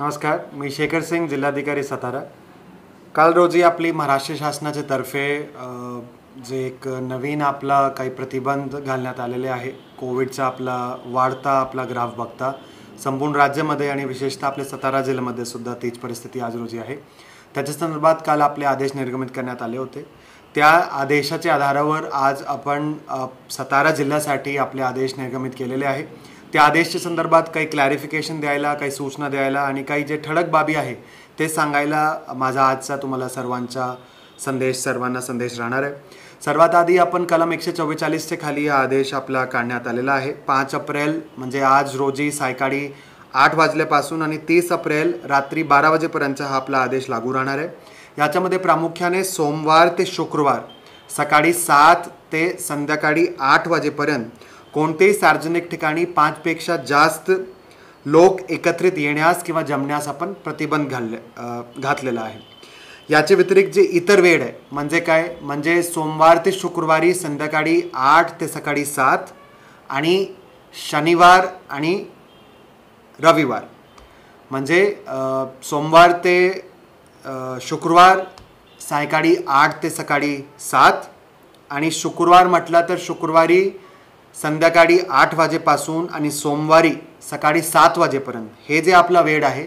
नमस्कार मी शेखर सिंग जिल्हाधिकारी सातारा. काल रोजी आपली महाराष्ट्र शासनाच्या तर्फे जे एक नवीन आपला काही प्रतिबंध घालण्यात आलेले आहे कोविडचा आपला वाढता आपला ग्राफ बघता संपूर्ण राज्यामध्ये आणि विशेषतः आपल्या सातारा जिल्ह्यामध्ये सुद्धा तीच परिस्थिती आज रोजी आहे. त्याच्या संदर्भात काल आपले आदेश निर्गमित करण्यात आले होते. त्या आदेशाच्या आधारावर आज आपण सातारा जिल्ह्यासाठी आपले आदेश निर्गमित केलेले आहे. त्या आदेशच्या संदर्भात काही क्लॅरिफिकेशन द्यायला काही सूचना द्यायला आणि काही जे ठळक बाबी आहे ते सांगायला माझा आजचा तुम्हाला सर्वांचा संदेश सर्वांना संदेश राहणार आहे. सर्वात आधी आपण कलम एकशे चव्वेचाळीसच्या खाली हा आदेश आपला काढण्यात आलेला आहे. पाच एप्रिल म्हणजे आज रोजी सायकाळी आठ वाजल्यापासून आणि तीस एप्रिल रात्री बारा वाजेपर्यंत हा आपला आदेश लागू राहणार आहे. याच्यामध्ये प्रामुख्याने सोमवार ते शुक्रवार सकाळी सात ते संध्याकाळी आठ वाजेपर्यंत कोणतेही सार्वजनिक ठिकाणी पाचपेक्षा जास्त लोक एकत्रित येण्यास किंवा जमण्यास आपण प्रतिबंध घालले घातलेला आहे. याच्या व्यतिरिक्त जे इतर वेळ आहे म्हणजे काय? म्हणजे सोमवार ते शुक्रवारी संध्याकाळी आठ ते सकाळी सात आणि शनिवार आणि रविवार. म्हणजे सोमवार ते शुक्रवार सायंकाळी आठ ते सकाळी सात आणि शुक्रवार म्हटलं तर शुक्रवारी संध्याकाळी आठ वाजेपासून आणि सोमवारी सकाळी सात वाजेपर्यंत. हे जे आपला वेळ आहे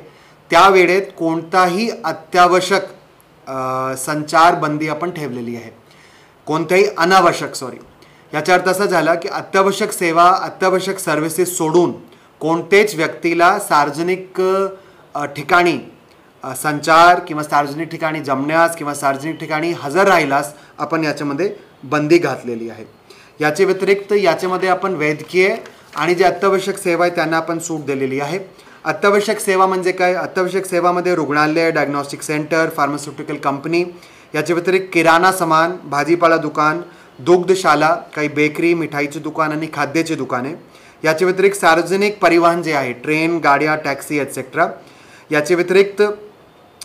त्या वेळेत कोणताही अत्यावश्यक संचारबंदी आपण ठेवलेली आहे. कोणत्याही अनावश्यक सॉरी याचा अर्थ असा झाला की अत्यावश्यक सेवा अत्यावश्यक सर्व्हिसेस सोडून कोणतेच व्यक्तीला सार्वजनिक ठिकाणी संचार किंवा सार्वजनिक ठिकाणी जमण्यास किंवा सार्वजनिक ठिकाणी हजर राहिल्यास आपण याच्यामध्ये बंदी घातलेली आहे. याचे व्यतिरिक्त याच्यामध्ये आपण वैद्यकीय आणि जे अत्यावश्यक सेवा आहे त्यांना आपण सूट दिलेली आहे. अत्यावश्यक सेवा म्हणजे काय? अत्यावश्यक सेवामध्ये रुग्णालय डायग्नॉस्टिक सेंटर फार्मास्युटिकल कंपनी याच्या व्यतिरिक्त किराणा सामान भाजीपाला दुकान दुग्धशाला काही बेकरी मिठाईचे दुकान आणि खाद्याची दुकाने याच्या व्यतिरिक्त सार्वजनिक परिवहन जे आहे ट्रेन गाड्या टॅक्सी एटसेट्रा याच्या व्यतिरिक्त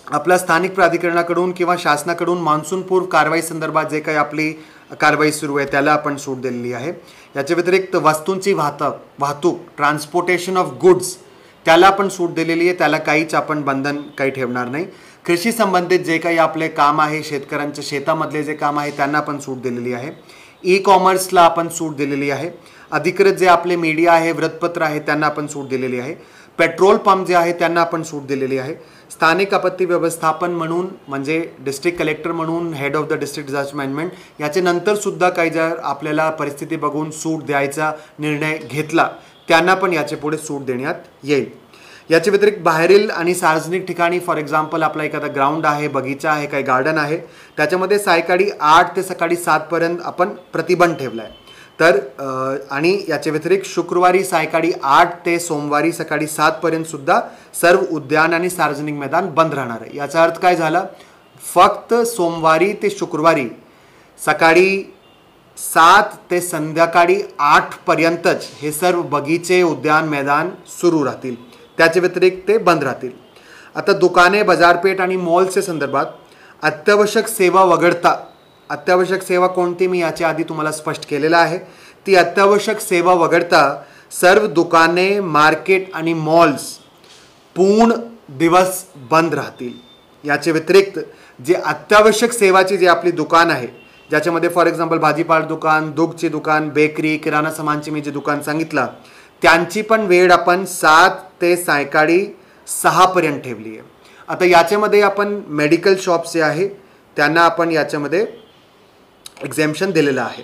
आपल्या स्थानिक प्राधिकरणाकडून किंवा शासनाकडून मान्सूनपूर्व कारवाई संदर्भात जे काही आपली कारवाई सुरू आहे त्याला आपण सूट दिलेली आहे. याच्या व्यतिरिक्त वस्तूंची वाहतूक वाहतूक ट्रान्सपोर्टेशन ऑफ गुड्स त्याला आपण सूट दिलेली आहे. त्याला काहीच आपण बंधन काही ठेवणार नाही. कृषी संबंधित जे काही आपले काम आहे शेतकऱ्यांच्या शेतामधले जे काम आहे त्यांना आपण सूट दिलेली आहे. ई कॉमर्सला आपण सूट दिलेली आहे. अधिकृत जे आपले मीडिया आहे वृत्तपत्र आहे त्यांना आपण सूट दिलेली आहे. पेट्रोल पंप जे आहे त्यांना आपण सूट दिलेली आहे. स्थानिक आपत्ती व्यवस्थापन म्हणून म्हणजे डिस्ट्रिक्ट कलेक्टर म्हणून head of the district disaster management याच्या नंतर सुद्धा काही जर आपल्याला परिस्थिती बघून सूट द्यायचा निर्णय घेतला त्यांना पण याच्यापुढे सूट देण्यात येईल. याच्या व्यतिरिक्त बाहेरील आणि सार्वजनिक ठिकाणी फॉर एक्झाम्पल आपला एखादा ग्राउंड आहे बगीचा आहे काही गार्डन आहे त्याच्यामध्ये सायकाळी आठ ते सकाळी सातपर्यंत आपण प्रतिबंध ठेवला आहे. तर आणि याच्या व्यतिरिक्त शुक्रवारी सायकाळी आठ ते सोमवारी सकाळी सातपर्यंत सुद्धा सर्व उद्यान आणि सार्वजनिक मैदान बंद राहणार आहे. याचा अर्थ काय झाला? फक्त सोमवारी ते शुक्रवारी सकाळी सात ते संध्याकाळी आठपर्यंतच हे सर्व बगीचे उद्यान मैदान सुरू राहतील. त्याच्या व्यतिरिक्त ते बंद राहतील. आता दुकाने बाजारपेठ आणि मॉल्सच्या संदर्भात अत्यावश्यक सेवा वगळता अत्यावश्यक सेवा कोणती मी याच्या आधी तुम्हाला स्पष्ट केलेलं आहे. ती अत्यावश्यक सेवा वगळता सर्व दुकाने मार्केट आणि मॉल्स पूर्ण दिवस बंद राहतील. याचे व्यतिरिक्त जे अत्यावश्यक सेवाची जी आपली दुकान आहे ज्याच्यामध्ये फॉर एक्झाम्पल भाजीपाला दुकान दुग्धचे दुकान बेकरी किराणा सामानची मी जे दुकान सांगितलं त्यांची पण वेळ आपण सात ते सायंकाळी सहापर्यंत ठेवली आहे. आता याच्यामध्ये आपण मेडिकल शॉप्स जे आहे त्यांना आपण याच्यामध्ये एक्झॅम्शन दिलेलं आहे.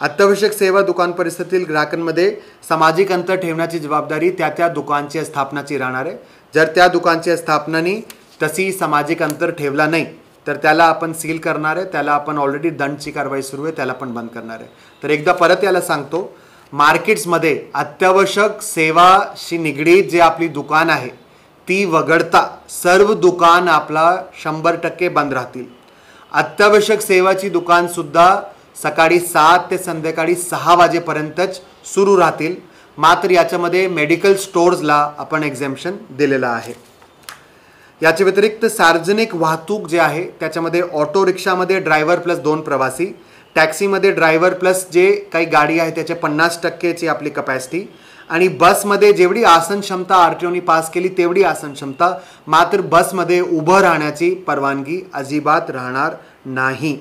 अत्यावश्यक सेवा दुकान परिस्थितीतील ग्राहकांमध्ये सामाजिक अंतर ठेवण्याची जबाबदारी त्या त्या दुकानच्या स्थापनाची राहणार आहे. जर त्या दुकानच्या स्थापनाने तशी सामाजिक अंतर ठेवला नाही तर त्याला आपण सील करणार आहे. त्याला आपण ऑलरेडी दंडची कारवाई सुरू आहे. त्याला पण बंद करणार आहे. तर एकदा परत याला सांगतो मार्केट्समध्ये अत्यावश्यक सेवाशी निगडीत जे आपली दुकान आहे ती वगळता सर्व दुकान आपला शंभर टक्के बंद राहतील. अत्यावश्यक सेवाची दुकानसुद्धा सकाळी सात ते संध्याकाळी सहा वाजेपर्यंतच सुरू राहतील. मात्र याच्यामध्ये मेडिकल स्टोर्सला आपण एक्झेम्पशन दिलेलं आहे. याच्या व्यतिरिक्त सार्वजनिक वाहतूक जे आहे त्याच्यामध्ये ऑटो रिक्षामध्ये ड्रायव्हर प्लस दोन प्रवासी टॅक्सीमध्ये ड्रायव्हर प्लस जे काही गाडी आहे त्याच्या पन्नास टक्केची आपली कपॅसिटी आणि बसमध्ये जेवढी आसन क्षमता आर टी ओनी पास केली तेवढी आसन क्षमता मात्र बसमध्ये उभं राहण्याची परवानगी अजिबात राहणार नाही.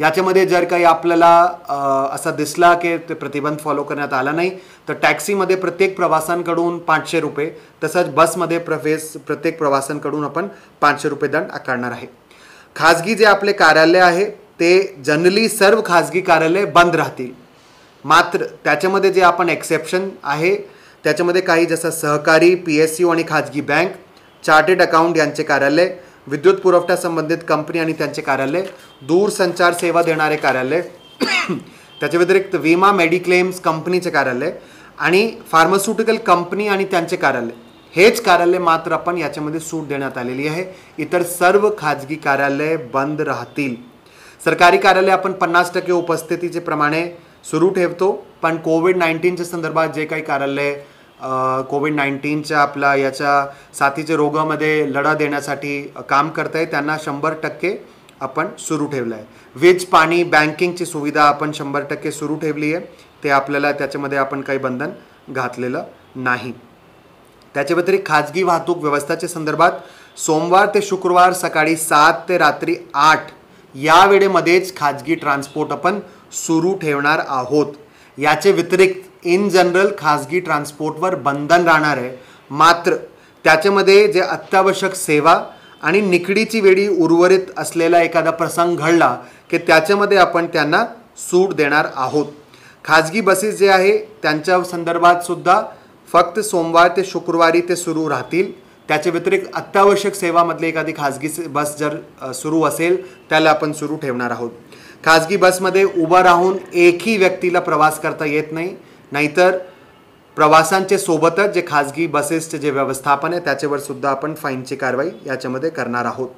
याच्यामध्ये जर काही आपल्याला असा दिसला की ते प्रतिबंध फॉलो करण्यात आला नाही तर टॅक्सीमध्ये प्रत्येक प्रवासांकडून पाचशे रुपये तसंच बसमध्ये प्रवेश प्रत्येक प्रवासांकडून आपण पाचशे रुपये दंड आकारणार आहे. खाजगी जे आपले कार्यालय आहे ते जनरली सर्व खाजगी कार्यालय बंद राहतील. मात्र त्याच्यामध्ये जे आपण एक्सेप्शन आहे त्याच्यामध्ये काही जसं सहकारी पी एस यू आणि खाजगी बँक चार्टेड अकाउंट यांचे कार्यालय विद्युत पुरवठा संबंधित कंपनी आणि त्यांचे कार्यालय दूरसंचार सेवा देणारे कार्यालय त्याच्या व्यतिरिक्त विमा मेडिक्लेम्स कंपनीचे कार्यालय आणि फार्मास्युटिकल कंपनी आणि त्यांचे कार्यालय. हेच कार्यालय मात्र आपण याच्यामध्ये सूट देण्यात आलेली आहे. इतर सर्व खाजगी कार्यालय बंद राहतील. सरकारी कार्यालय आपण पन्नास टक्के उपस्थितीचे प्रमाणे सुरू ठेवतो. पण कोविड नाईन्टीनच्या संदर्भात जे काही कार्यालय कोविड नाईन्टीनच्या आपला याच्या साथीच्या रोगामध्ये लढा देण्यासाठी काम करत आहे त्यांना शंभर टक्के आपण सुरू ठेवलं आहे वीज पाणी बँकिंगची सुविधा आपण शंभर टक्के सुरू ठेवली आहे. ते आपल्याला त्याच्यामध्ये आपण काही बंधन घातलेलं नाही. त्याच्या व्यतिरिक्त खाजगी वाहतूक व्यवस्थेच्या संदर्भात सोमवार ते शुक्रवार सकाळी सात ते रात्री आठ या वेळेमध्येच खाजगी ट्रान्सपोर्ट आपण सुरू ठेवणार आहोत. याचे व्यतिरिक्त इन जनरल खाजगी ट्रान्सपोर्टवर बंधन राहणार आहे. मात्र त्याच्यामध्ये जे अत्यावश्यक सेवा आणि निकडीची वेळी उर्वरित असलेला एखादा प्रसंग घडला की त्याच्यामध्ये आपण त्यांना सूट देणार आहोत. खाजगी बसेस जे आहे त्यांच्या संदर्भात सुद्धा फक्त सोमवार ते शुक्रवारी ते सुरू राहतील. त्याच्या व्यतिरिक्त अत्यावश्यक सेवामधली एखादी खाजगी बस जर सुरू असेल त्याला आपण सुरू ठेवणार आहोत. खाजगी बसमध्ये उभं राहून एकही व्यक्तीला प्रवास करता येत नाही. नाहीतर प्रवासांचे सोबतच जे खाजगी बसेसचे जे व्यवस्थापन आहे त्याच्यावर सुद्धा आपण फाईनची कारवाई याच्यामध्ये करणार आहोत.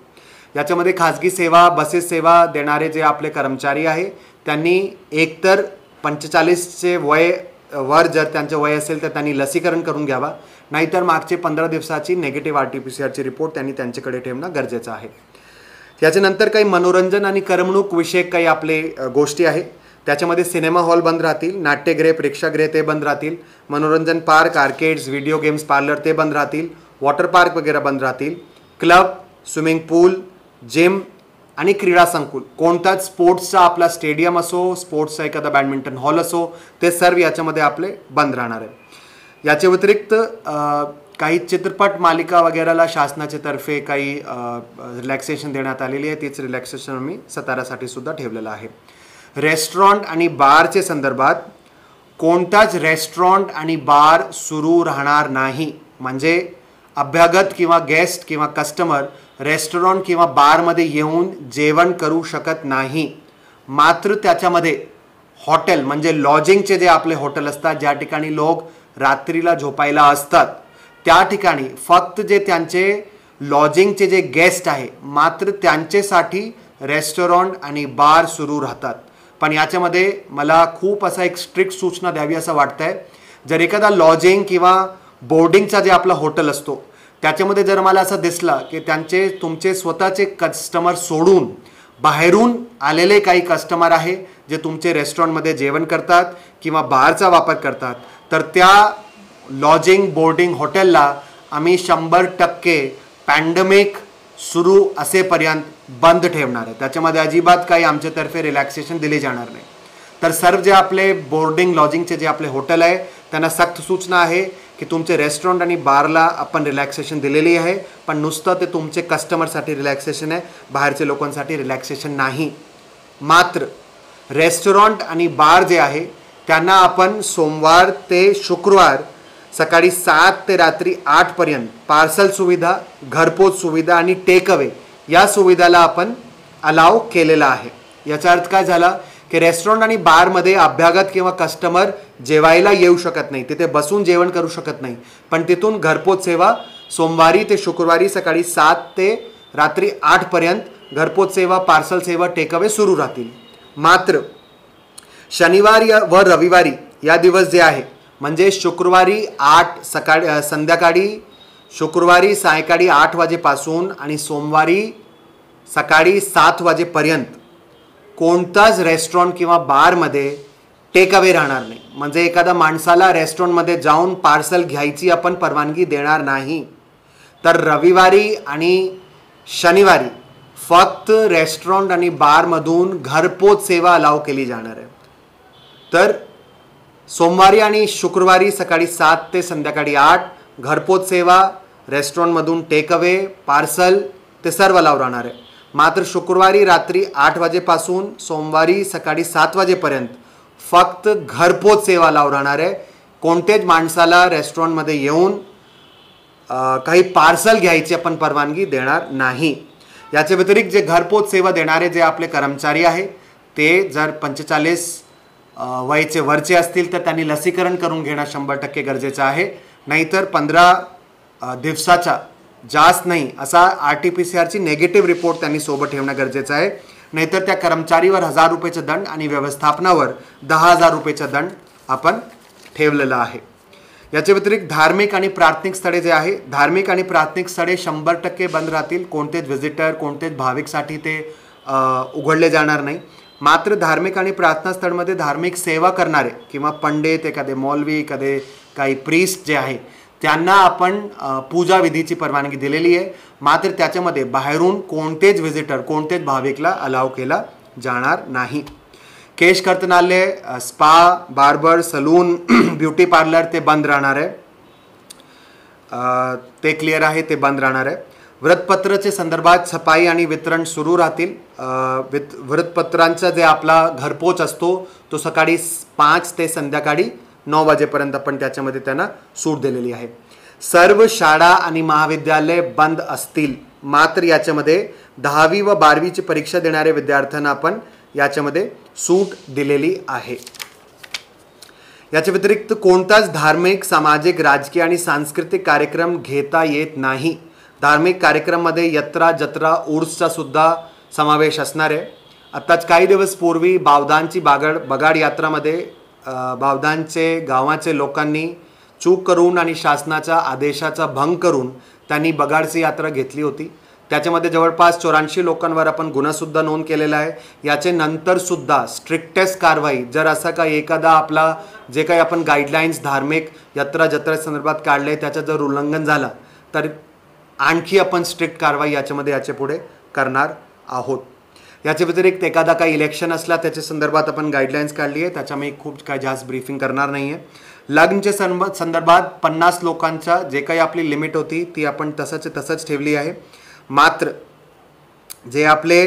याच्यामध्ये खाजगी सेवा बसेस सेवा देणारे जे आपले कर्मचारी आहे त्यांनी एकतर पंचेचाळीसचे वय वर जर त्यांचं वय असेल तर त्यांनी लसीकरण करून घ्यावा. नाहीतर मागचे पंधरा दिवसाची negative R T P C आरची रिपोर्ट त्यांनी त्यांच्याकडे ठेवणं गरजेचं आहे. त्याच्यानंतर काही मनोरंजन आणि करमणूक विषयक काही आपले गोष्टी आहे त्याच्यामध्ये सिनेमा हॉल बंद राहतील नाट्यगृह प्रेक्षागृह ते बंद राहतील मनोरंजन park arcades video games parlour ते बंद राहतील वॉटर पार्क वगैरे बंद राहतील क्लब स्विमिंग पूल जिम आणि क्रीडा संकुल. कोणताच स्पोर्ट्सचा आपला स्टेडियम असो स्पोर्ट्सचा एखादा बॅडमिंटन हॉल असो ते सर्व याच्यामध्ये आपले बंद राहणार आहे याच्या व्यतिरिक्त काही चित्रपट मालिका वगैरेला शासनाच्या तर्फे काही रिलॅक्सेशन देण्यात आलेली आहे. तीच रिलॅक्सेशन मी सतारासाठी सुद्धा ठेवलेलं आहे. रेस्टॉरंट आणि बारचे संदर्भात कोणताच रेस्टॉरंट आणि बार सुरू राहणार नाही. म्हणजे अभ्यागत किंवा गेस्ट किंवा कस्टमर रेस्टॉरंट किंवा बारमध्ये येऊन जेवण करू शकत नाही. मात्र त्याच्यामध्ये हॉटेल म्हणजे लॉजिंगचे जे आपले हॉटेल असतात ज्या ठिकाणी लोक रात्रीला झोपायला असतात त्या ठिकाणी फक्त जे त्यांचे लॉजिंगचे जे गेस्ट आहे मात्र त्यांच्यासाठी रेस्टॉरंट आणि बार सुरू राहतात. पण याच्यामध्ये मला खूप असा एक स्ट्रिक्ट सूचना द्यावी असं वाटतं आहे जर एखादा लॉजिंग किंवा बोर्डिंगचा जे आपला हॉटेल असतो त्याच्यामध्ये जर मला असं दिसलं की त्यांचे तुमचे स्वतःचे कस्टमर सोडून बाहेरून आलेले काही कस्टमर आहे जे तुमचे रेस्टॉरंटमध्ये जेवण करतात किंवा बारचा वापर करतात तर त्या लॉजिंग बोर्डिंग हॉटेलला आम्ही शंभर टक्के पॅन्डमिक सुरू असेपर्यंत बंद ठेवणार आहे. त्याच्यामध्ये अजिबात काही आमच्यातर्फे रिलॅक्सेशन दिले जाणार नाही. तर सर्व जे आपले बोर्डिंग लॉजिंगचे जे आपले हॉटेल आहे त्यांना सक्त सूचना आहे की तुमचे रेस्टॉरंट आणि बारला आपण रिलॅक्सेशन दिलेली आहे पण नुसतं ते तुमचे कस्टमरसाठी रिलॅक्सेशन आहे बाहेरच्या लोकांसाठी रिलॅक्सेशन नाही. मात्र रेस्टॉरंट आणि बार जे आहे त्यांना आपण सोमवार ते शुक्रवार सकाळी सात ते रात्री आठपर्यंत पार्सल सुविधा घरपोच सुविधा आणि टेकअवे या सुविधाला आपण अलाव केलेला आहे. याचा अर्थ काय झाला? की रेस्टॉरंट आणि बारमध्ये अभ्यागत किंवा कस्टमर जेवायला येऊ शकत नाही. तिथे बसून जेवण करू शकत नाही. पण तिथून घरपोच सेवा सोमवारी ते शुक्रवारी सकाळी सात ते रात्री आठपर्यंत घरपोच सेवा पार्सल सेवा टेकअवे सुरू राहतील. मात्र शनिवार व रविवारी या दिवस जे आहे म्हणजे शुक्रवारी आठ सकाळी संध्याकाळी शुक्रवारी सायंकाळी आठ वाजेपासून आणि सोमवारी सकाळी सात वाजेपर्यंत कोणताच रेस्टॉरंट किंवा बारमध्ये टेक अवे राहणार नाही. म्हणजे एखाद्या माणसाला रेस्टॉरंटमध्ये जाऊन पार्सल घ्यायची आपण परवानगी देणार नाही. तर रविवारी आणि शनिवारी फक्त रेस्टॉरंट आणि बारमधून घरपोच सेवा अलाव केली जाणार आहे. तर सोमवारी आणि शुक्रवारी सकाळी सात ते संध्याकाळी आठ घरपोच सेवा रेस्टॉरंटमधून टेक अवे पार्सल ते सर्व लाव राहणार. आहे मात्र शुक्रवारी रात्री आठ वाजेपासून सोमवारी सकाळी सात वाजेपर्यंत फक्त घरपोच सेवा लाव राहणार. आहे कोणत्याच माणसाला रेस्टॉरंटमध्ये येऊन काही पार्सल घ्यायची आपण परवानगी देणार नाही. याच्या व्यतिरिक्त जे घरपोच सेवा देणारे जे आपले कर्मचारी आहे ते जर पंचेचाळीस वयचे वरचे असतील तर त्यांनी लसीकरण करून घेणं शंभर टक्के गरजेचं आहे. नाहीतर पंधरा दिवसाचा जास्त नाही असा आर टी पी सी आरची नेगेटिव्ह रिपोर्ट त्यांनी सोबत ठेवणं गरजेचं आहे. नाहीतर त्या कर्मचारीवर हजार रुपयेचा दंड आणि व्यवस्थापनावर दहा हजार रुपयेचा दंड आपण ठेवलेला आहे. याच्या व्यतिरिक्त धार्मिक आणि प्राथमिक स्थळे जे आहे धार्मिक आणि प्राथमिक स्थळे शंभर टक्के बंद राहतील. कोणतेच व्हिजिटर कोणतेच भाविकसाठी ते उघडले जाणार नाही. मात्र धार्मिक आणि प्रार्थना स्थळमध्ये धार्मिक सेवा करणारे किंवा पंडित एखादे मौलवी एखादे काही प्रीस्ट जे आहे त्यांना आपण पूजा विधीची परवानगी दिलेली आहे. मात्र त्याच्यामध्ये बाहेरून कोणतेच व्हिजिटर कोणतेच भाविकला अलाव केला जाणार नाही. केश कर्तनालय spa barber salon beauty parlour ते बंद राहणार आहे. ते क्लिअर आहे ते बंद राहणार आहे. व्रतपत्रचे संदर्भात छपाई आणि वितरण सुरू राहतील. वित वृत्तपत्रांचा जे आपला घरपोच असतो तो सकाळी पाच ते संध्याकाळी नऊ वाजेपर्यंत आपण त्याच्यामध्ये त्यांना सूट दिलेली आहे. सर्व शाळा आणि महाविद्यालय बंद असतील मात्र याच्यामध्ये दहावी व बारावीची परीक्षा देणाऱ्या विद्यार्थ्यांना आपण याच्यामध्ये सूट दिलेली आहे. याच्या व्यतिरिक्त कोणताच धार्मिक सामाजिक राजकीय आणि सांस्कृतिक कार्यक्रम घेता येत नाही. धार्मिक कार्यक्रममध्ये यत्रा जत्रा उर्सचा सुद्धा समावेश असणार आहे. आत्ताच काही दिवस पूर्वी बावधानची बागड बगाड यात्रामध्ये बावधानचे गावाचे लोकांनी चूक करून आणि शासनाच्या आदेशाचा भंग करून त्यांनी बगाडची यात्रा घेतली होती. त्याच्यामध्ये जवळपास चौऱ्याऐंशी लोकांवर आपण गुन्हासुद्धा नोंद केलेला आहे. याचे नंतरसुद्धा स्ट्रिक्टेस्ट कारवाई जर असा काही एखादा आपला जे काही आपण गाईडलाईन्स धार्मिक यात्रा जत्रा संदर्भात काढले त्याचं जर उल्लंघन झालं तर आणखी आपण स्ट्रिक्ट कारवाई याच्यामध्ये याच्यापुढे करणार आहोत. याच्या व्यतिरिक्त एखादा काही इलेक्शन असला त्याच्या संदर्भात आपण गाईडलाईन्स काढली आहे त्याच्यामुळे खूप काय जास्त ब्रीफिंग करणार नाही आहे लग्नच्या संब संदर्भात पन्नास लोकांच्या जे काही आपली लिमिट होती ती आपण तसंच तसंच ठेवली आहे. मात्र जे आपले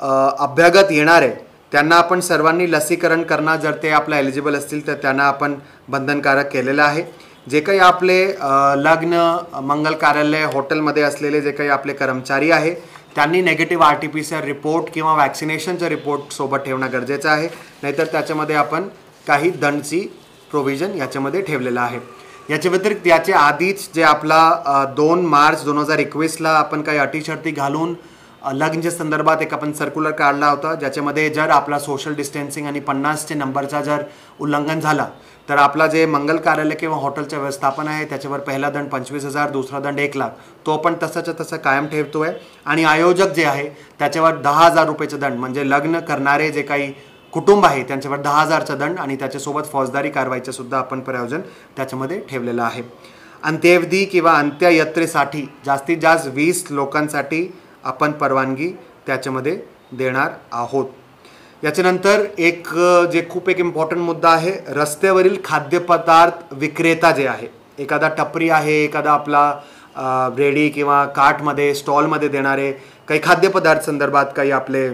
अभ्यागत येणार आहे त्यांना आपण सर्वांनी लसीकरण करणं जर ते आपलं एलिजिबल असतील तर त्यांना आपण बंधनकारक केलेलं आहे. जे काही आपले लग्न मंगल कार्यालय हॉटेलमध्ये असलेले जे काही आपले कर्मचारी आहे त्यांनी negative R T P C R report किंवा वॅक्सिनेशनचा रिपोर्ट सोबत ठेवणं गरजेचं आहे. नाहीतर त्याच्यामध्ये आपण काही दंडची प्रोव्हिजन याच्यामध्ये ठेवलेलं आहे. याच्या व्यतिरिक्त याच्या आधीच जे आपला दोन मार्च दोन हजार एकवीसला आपण काही अटी शर्ती घालून लग्नच्या संदर्भात एक आपण सर्क्युलर काढला होता ज्याच्यामध्ये जर आपला सोशल डिस्टन्सिंग आणि पन्नासचे नंबरचा जर उल्लंघन झाला तर आपला जे मंगल कार्यालय किंवा हॉटेलचं व्यवस्थापन आहे त्याच्यावर पहिला दंड पंचवीस हजार दुसरा दंड एक लाख. तो पण तसाच्या तसं कायम ठेवतो आहे आणि आयोजक जे आहे त्याच्यावर दहा हजार रुपयेचं दंड म्हणजे लग्न करणारे जे काही कुटुंब आहे त्यांच्यावर दहा हजारचा दंड आणि त्याच्यासोबत फौजदारी कारवाईचं सुद्धा आपण प्रयोजन त्याच्यामध्ये ठेवलेलं आहे. अंत्यवधी किंवा अंत्ययात्रेसाठी जास्तीत जास्त वीस लोकांसाठी आपण परवानगी त्याच्यामध्ये देणार आहोत. याच्यानंतर एक जे खूप एक इम्पॉर्टंट मुद्दा आहे रस्त्यावरील खाद्यपदार्थ विक्रेता जे आहे एखादा टपरी आहे एखादा आपला रेडी किंवा काटमध्ये स्टॉलमध्ये देणारे काही खाद्यपदार्थ संदर्भात काही आपले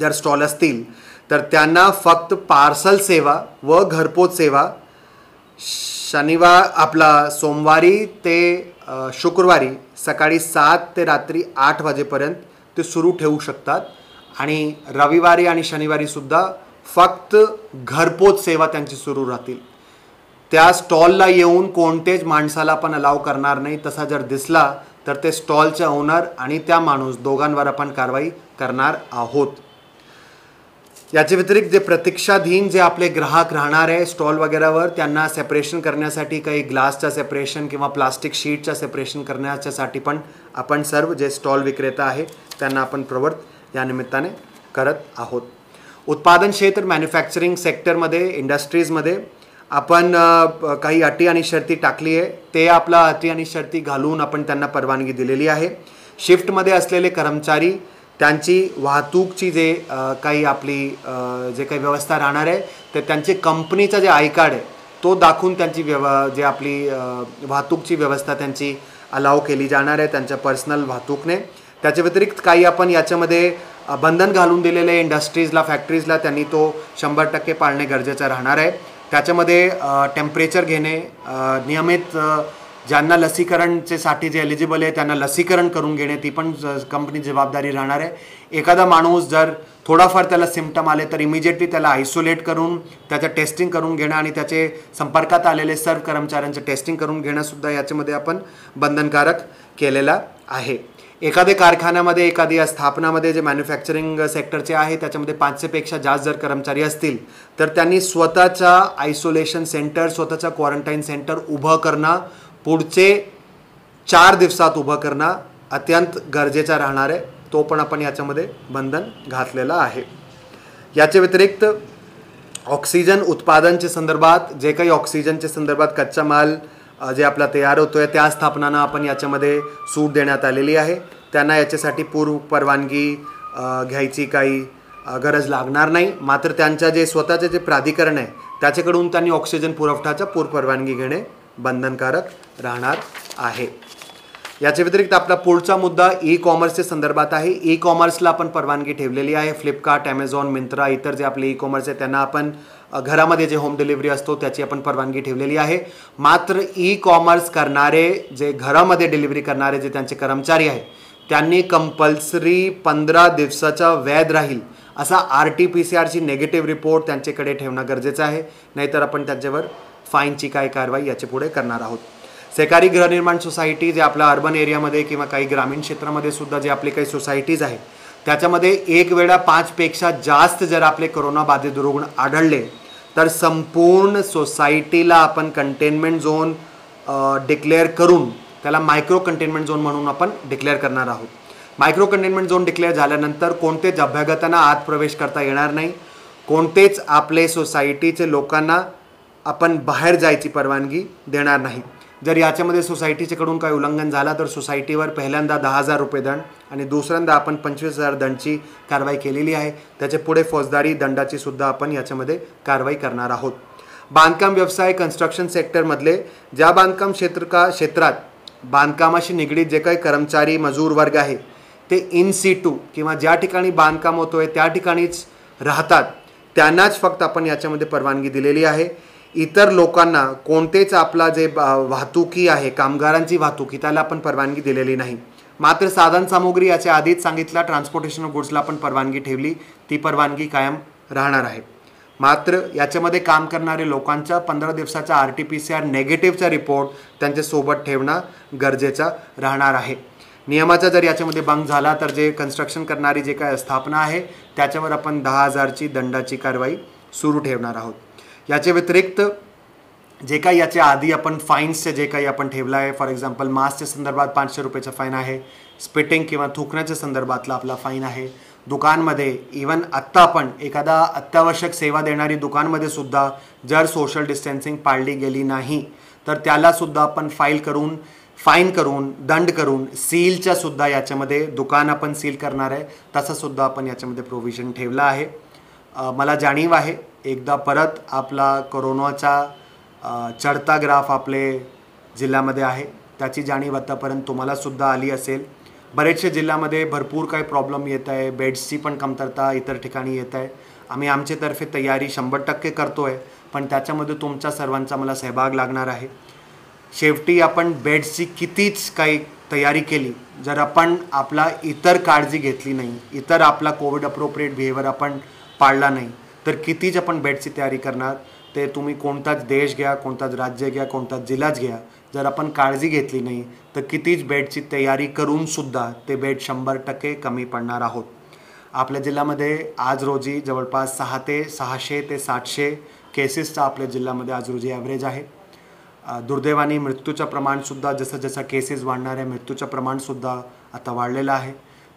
जर स्टॉल असतील तर त्यांना फक्त पार्सल सेवा व घरपोच सेवा शनिवार आपला सोमवारी ते शुक्रवारी सकाळी सात ते रात्री आठ वाजेपर्यंत ते सुरू ठेवू शकतात. आणि रविवारी आणि शनिवारी सुद्धा फक्त घरपोच सेवा त्यांची सुरू राहतील. त्या स्टॉलला येऊन कोणतेच माणसाला पण अलाव करणार नाही. तसा जर दिसला तर ते स्टॉलचे ओनर आणि त्या माणूस दोघांवर आपण कारवाई करणार आहोत. याच्या व्यतिरिक्त जे प्रतीक्षाधीन जे आपले ग्राहक राहणार आहे स्टॉल वगैरेवर त्यांना सेपरेशन करण्यासाठी काही ग्लासचं सेपरेशन किंवा प्लास्टिक शीटचं सेपरेशन करण्याच्यासाठी पण आपण सर्व जे स्टॉल विक्रेता आहे त्यांना आपण प्रवर्त या निमित्ताने करत आहोत. उत्पादन क्षेत्र मॅन्युफॅक्चरिंग सेक्टरमध्ये इंडस्ट्रीजमध्ये आपण काही अटी आणि शर्ती टाकली आहे. ते आपला अटी आणि शर्ती घालून आपण त्यांना परवानगी दिलेली आहे. शिफ्टमध्ये असलेले कर्मचारी त्यांची वाहतूकची जे काही आपली जे काही व्यवस्था राहणार आहे ते त्यांचे कंपनीचा जे आय कार्ड आहे तो दाखवून त्यांची व्यव जे आपली वाहतूकची व्यवस्था त्यांची अलाव केली जाणार आहे त्यांच्या पर्सनल वाहतूकने. त्याच्या व्यतिरिक्त काही आपण याच्यामध्ये बंधन घालून दिलेले इंडस्ट्रीजला फॅक्टरीजला त्यांनी तो शंभर टक्के पाळणे गरजेचं राहणार आहे. त्याच्यामध्ये टेम्परेचर घेणे नियमित ज्यांना लसीकरणचे साठी जे एलिजिबल आहे त्यांना लसीकरण करून घेणे ती पण कंपनी जबाबदारी राहणार आहे. एखादा माणूस जर थोडाफार त्याला सिमटम आले तर इमिजिएटली त्याला आयसोलेट करून त्याचं टेस्टिंग करून घेणं आणि त्याचे संपर्कात आलेले सर्व कर्मचाऱ्यांचं टेस्टिंग करून घेणंसुद्धा याच्यामध्ये आपण बंधनकारक केलेलं आहे. एखाद्या कारखान्यामध्ये एखाद्या स्थापनामध्ये जे मॅन्युफॅक्चरिंग सेक्टरचे आहे त्याच्यामध्ये पाचशेपेक्षा जास्त जर कर्मचारी असतील तर त्यांनी स्वतःच्या आयसोलेशन सेंटर स्वतःच्या क्वारंटाईन सेंटर उभं करणं पुढचे चार दिवसात उभं करणं अत्यंत गरजेचा राहणार आहे. तो पण आपण याच्यामध्ये बंधन घातलेलं आहे. याच्या व्यतिरिक्त ऑक्सिजन उत्पादनच्या संदर्भात जे काही ऑक्सिजनच्या संदर्भात कच्चा माल जे आपला तयार होतो आहे त्या स्थापनांना आपण याच्यामध्ये सूट देण्यात आलेली आहे. त्यांना याच्यासाठी पूर्व परवानगी घ्यायची काही गरज लागणार नाही. मात्र त्यांच्या जे स्वतःचे जे प्राधिकरण आहे त्याच्याकडून त्यांनी ऑक्सिजन पुरवठाच्या पूर परवानगी घेणे बंधनकारक राहणार आहे. याच्या व्यतिरिक्त आपला पुढचा मुद्दा ई कॉमर्सच्या संदर्भात आहे. ई कॉमर्सला आपण परवानगी ठेवलेली आहे. फ्लिपकार्ट ॲमेझॉन मिंत्रा इतर जे आपले ई कॉमर्स आहे त्यांना आपण घरामध्ये जे होम डिलिव्हरी असतो त्याची आपण परवानगी ठेवलेली आहे. मात्र ई कॉमर्स करणारे जे घरामध्ये डिलिव्हरी करणारे जे त्यांचे कर्मचारी आहे त्यांनी कंपल्सरी पंधरा दिवसाचा वैध राहील असा आर टी पी सी आरची नेगेटिव्ह रिपोर्ट त्यांच्याकडे ठेवणं गरजेचं आहे. नाहीतर आपण त्यांच्यावर फाईनची काय कारवाई याच्यापुढे करणार आहोत. सहकारी गृहनिर्माण सोसायटी जे आपल्या अर्बन एरियामध्ये किंवा काही ग्रामीण क्षेत्रामध्ये सुद्धा जे आपले काही सोसायटीज आहे त्याच्यामध्ये एक वेळा पाचपेक्षा जास्त जर आपले कोरोना बाधित रुग्ण आढळले तर संपूर्ण सोसायटीला आपण कंटेनमेंट झोन डिक्लेअर करून त्याला मायक्रो कंटेनमेंट झोन म्हणून आपण डिक्लेअर करणार आहोत. मायक्रो कंटेनमेंट झोन डिक्लेअर झाल्यानंतर कोणतेच अभ्यागतांना आत प्रवेश करता येणार नाही. कोणतेच आपले सोसायटीचे लोकांना आपण बाहेर जायची परवानगी देणार नाही. जर याच्यामध्ये सोसायटीच्याकडून काही उल्लंघन झाला तर सोसायटीवर पहिल्यांदा दहा हजार रुपये दंड आणि दुसऱ्यांदा आपण पंचवीस हजार दंडची कारवाई केलेली आहे. त्याच्या पुढे फौजदारी दंडाची सुद्धा आपण याच्यामध्ये कारवाई करणार आहोत. बांधकाम व्यवसाय कन्स्ट्रक्शन सेक्टरमधले ज्या बांधकाम क्षेत्र का क्षेत्रात बांधकामाशी निगडीत जे काही कर्मचारी मजूर वर्ग आहे ते इन सी टू किंवा ज्या ठिकाणी बांधकाम होतो आहे त्या ठिकाणीच राहतात. त्यांनाच फक्त आपण याच्यामध्ये परवानगी दिलेली आहे. इतर लोकांना कोणतेच आपला जे वाहतुकी आहे कामगारांची वाहतुकी त्याला आपण परवानगी दिलेली नाही. मात्र साधन सामुग्री याच्या आधीच सांगितलं ट्रान्सपोर्टेशन ऑफ गुड्सला पण परवानगी ठेवली. ती परवानगी कायम राहणार आहे. मात्र याच्यामध्ये काम करणारे लोकांचा पंधरा दिवसाचा R T P C R नेगेटिव्हचा report त्यांच्यासोबत ठेवणं गरजेचा राहणार आहे. नियमाचा जर याच्यामध्ये भंग झाला तर जे कन्स्ट्रक्शन करणारी जे काय स्थापना आहे त्याच्यावर आपण दहा हजारची दंडाची कारवाई सुरू ठेवणार आहोत. याच्या व्यतिरिक्त जे काही याच्या आधी आपण फाईन्सचे जे काही आपण ठेवलं आहे फॉर एक्झाम्पल मास्कच्या संदर्भात पाचशे रुपयाचा फाईन आहे स्पिटिंग किंवा थुकण्याच्या संदर्भातला आपला फाईन आहे. दुकानमध्ये इवन आत्ता आपण एखादा अत्यावश्यक सेवा देणारी दुकानमध्ये सुद्धा जर सोशल डिस्टन्सिंग पाळली गेली नाही तर त्याला सुद्धा आपण फाईल करून फाईन करून दंड करून सीलच्या सुद्धा याच्यामध्ये दुकान आपण सील करणार आहे तसं सुद्धा आपण याच्यामध्ये प्रोव्हिजन ठेवलं आहे. मला जाणीव आहे एकदा परत आपला कोरोनाचा चढता ग्राफ आपले जिल्ह्यामध्ये आहे. त्याची जाणीव आतापर्यंत तुम्हालासुद्धा आली असेल. बरेचसे जिल्ह्यामध्ये भरपूर काही प्रॉब्लेम येत आहे. बेड्सची पण कमतरता इतर ठिकाणी येत आहे. आम्ही आमच्यातर्फे तयारी शंभर टक्के करतो आहे पण त्याच्यामध्ये तुमच्या सर्वांचा मला सहभाग लागणार आहे. शेवटी आपण बेड्सची कितीच काही तयारी केली जर आपण आपला इतर काळजी घेतली नाही इतर आपला कोविड अप्रोप्रिएट बिहेवियर आपण पाळला नाही तर कितीच आपण बेडची तयारी करणार? ते तुम्ही कोणताच देश घ्या कोणताच राज्य घ्या कोणताच जिल्हाच घ्या. जर आपण काळजी घेतली नाही तर कितीच बेडची तयारी करूनसुद्धा ते बेड शंभर टक्के कमी पडणार आहोत. आपल्या जिल्ह्यामध्ये आज रोजी जवळपास सहा ते सहाशे ते सातशे केसेसचा आपल्या जिल्ह्यामध्ये आज रोजी ॲव्हरेज आहे. दुर्दैवाने मृत्यूचं प्रमाणसुद्धा जसं जसं केसेस वाढणार आहे मृत्यूचं प्रमाणसुद्धा आता वाढलेलं आहे.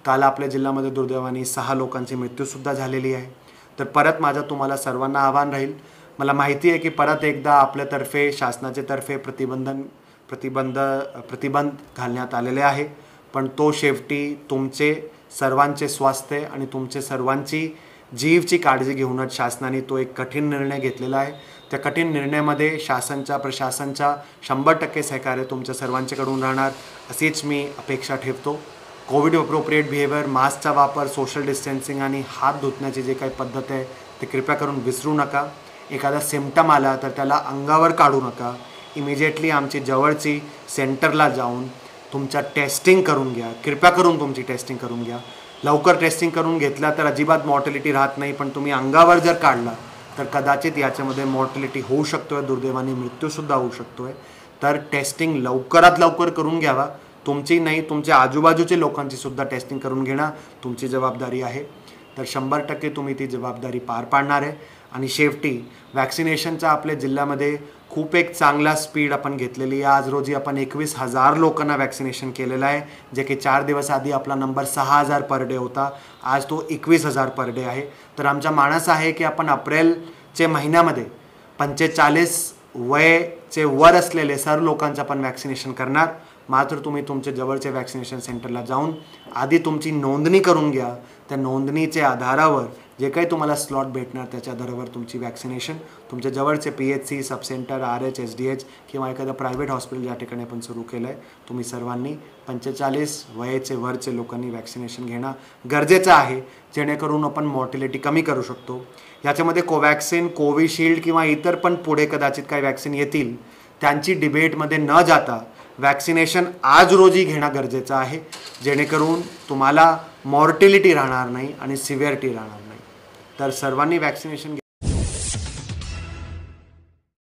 काल आपल्या जिल्ह्यामध्ये दुर्दैवाने सहा लोकांची मृत्यूसुद्धा झालेली आहे. तर परत माझं तुम्हाला सर्वांना आव्हान राहील मला माहिती आहे की परत एकदा आपल्यातर्फे शासनाच्या तर्फे प्रतिबंधन प्रतिबंध प्रतिबंध घालण्यात आलेले आहे. पण तो शेवटी तुमचे सर्वांचे स्वास्थ्य आणि तुमचे सर्वांची जीवची काळजी घेऊनच शासनाने तो एक कठीण निर्णय घेतलेला आहे. त्या कठीण निर्णयामध्ये शासनच्या प्रशासनच्या शंभर टक्के सहकार्य तुमच्या सर्वांच्याकडून राहणार अशीच मी अपेक्षा ठेवतो. कोविड अप्रोप्रिएट बिहेवियर मास्कचा वापर सोशल डिस्टन्सिंग आणि हात धुतण्याची जे काही पद्धत आहे ते कृपया करून विसरू नका. एखादा सिमटम आला तर त्याला अंगावर काढू नका. इमिजिएटली आमची जवळची सेंटरला जाऊन तुमच्या टेस्टिंग करून घ्या. कृपया करून तुमची टेस्टिंग करून घ्या. लवकर टेस्टिंग करून घेतला तर अजिबात मॉर्टॅलिटी राहत नाही पण तुम्ही अंगावर जर काढला तर कदाचित याच्यामध्ये मॉर्टॅलिटी होऊ शकतो आहे दुर्दैवाने मृत्यूसुद्धा होऊ शकतो आहे तर टेस्टिंग लवकरात लवकर करून घ्यावा. तुमची नाही तुमच्या आजूबाजूच्या लोकांची सुद्धा टेस्टिंग करून घेणं तुमची जबाबदारी आहे. तर शंभर टक्के तुम्ही ती जबाबदारी पार पाडणार आहे. आणि शेवटी वॅक्सिनेशनचा आपल्या जिल्ह्यामध्ये खूप एक चांगला स्पीड आपण घेतलेली आहे. आज रोजी आपण एकवीस हजार लोकांना वॅक्सिनेशन केलेलं आहे जे की चार दिवस आधी आपला नंबर सहा हजार पर डे होता. आज तो एकवीस हजार पर डे आहे. तर आमचा माणस आहे की आपण अप्रेलचे महिन्यामध्ये पंचेचाळीस वयचे वर असलेले सर्व लोकांचं आपण वॅक्सिनेशन करणार. मात्र तुम्ही तुमच्या जवळचे वॅक्सिनेशन सेंटरला जाऊन आधी तुमची नोंदणी करून घ्या. त्या नोंदणीच्या आधारावर जे काही तुम्हाला स्लॉट भेटणार त्याच्या आधारावर तुमची वॅक्सिनेशन तुमच्या जवळचे P H C sub centre R H S D H किंवा एखादं प्रायव्हेट हॉस्पिटल या ठिकाणी आपण सुरू केलं आहे तुम्ही सर्वांनी पंचेचाळीस वयाचे वरचे लोकांनी वॅक्सिनेशन घेणं गरजेचं आहे. जेणेकरून आपण मॉर्टिलिटी कमी करू शकतो. याच्यामध्ये कोवॅक्सिन कोविशिल्ड किंवा इतर पण पुढे कदाचित काही वॅक्सिन येतील त्यांची डिबेटमध्ये न जाता वॅक्सिनेशन आज रोजी घेणं गरजेचं आहे. जेणेकरून तुम्हाला मॉर्टिलिटी राहणार नाही आणि सिव्हिअरिटी राहणार नाही. तर सर्वांनी वॅक्सिनेशन